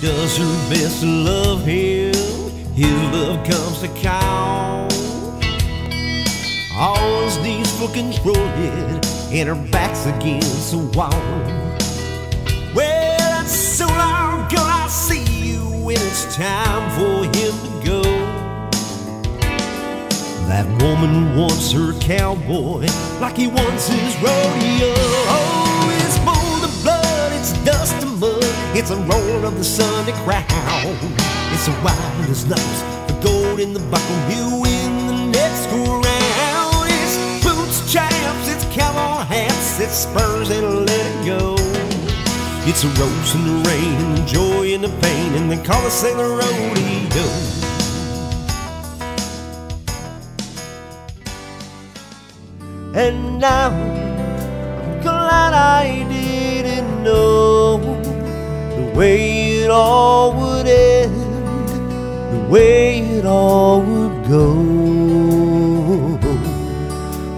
does her best to love him. His love comes to call. All his needs for control it, and her back's against the wall. Well, that's so long girl, I'll see you when it's time for him to go. That woman wants her cowboy like he wants his rodeo. Oh, it's full of blood, it's dust and it's a roll of the Sunday crowd. It's the wildest nuts, the gold in the buckle, you win the next round. It's boots, chaps, it's cowboy hats, it's spurs and let it go. It's a rose in the rain, and the joy and the pain, and they call us the rodeo. And now I'm glad I way it all would end, the way it all would go.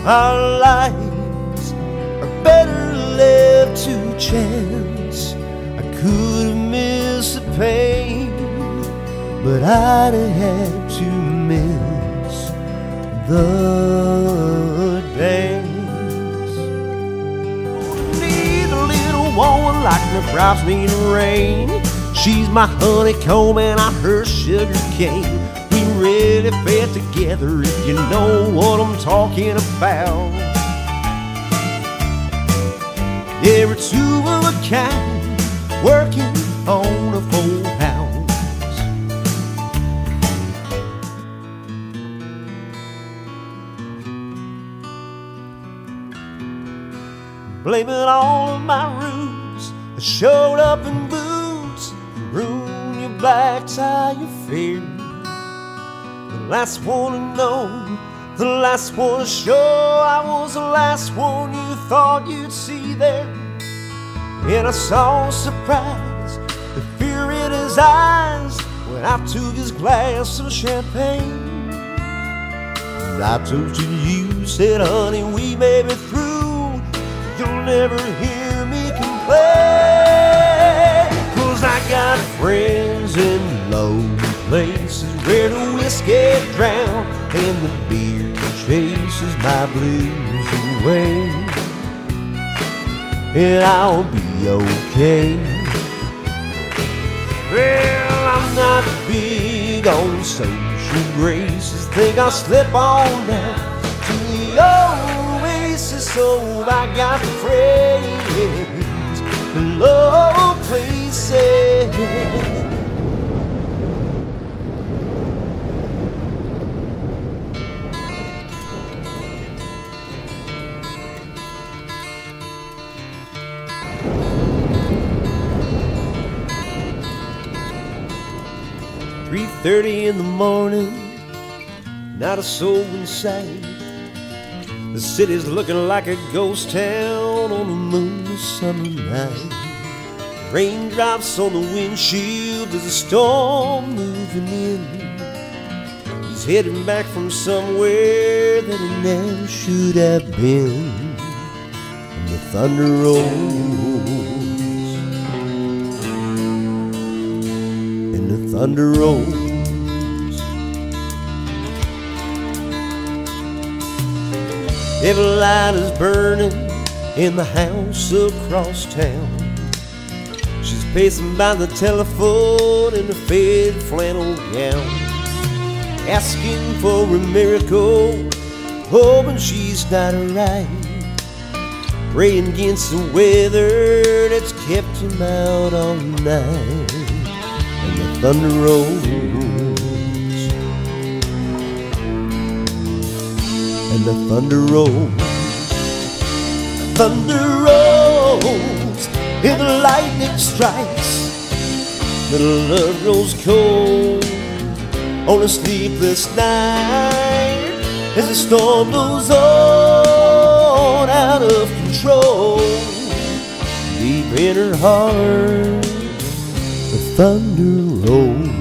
Our lives are better left to chance. I could have missed the pain, but I'd have had to miss the dance. A like the crops need rain. She's my honeycomb and I'm her sugar cane. We really fit together if you know what I'm talking about. Yeah, we're two of a kind, working on a full house. Blame all on my roots. Showed up in boots, ruined your black tie, your fear. The last one to know, the last one to show. I was the last one you thought you'd see there. And I saw surprise, the fear in his eyes when I took his glass of champagne. And I toasted you, said, honey, we may be through. You'll never hear got friends in low places where the whiskey drown and the beer chases my blues away. And I'll be okay. Well, I'm not big on social graces. Think I'll slip on down to the oasis. So I got friends in low places. Three thirty in the morning, not a soul in sight. The city's looking like a ghost town on a moonless summer night. Raindrops on the windshield as a storm moving in. He's heading back from somewhere that he never should have been. And the thunder rolls. And the thunder rolls. Every light is burning in the house across town. She's pacing by the telephone in a faded flannel gown, asking for a miracle, hoping she's not right. Praying against the weather that's kept him out all night. And the thunder rolls. and the thunder rolls. Thunder rolls, and the lightning strikes. Little love grows cold on a sleepless night as the storm blows on out of control. Deep in her heart, the thunder rolls.